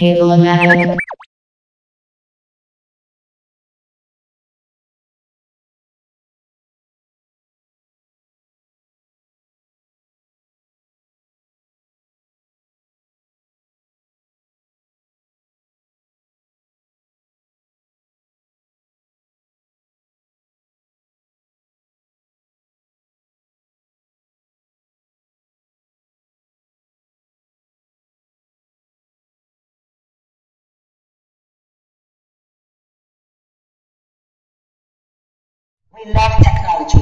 Cable-O-Matic. We love technology.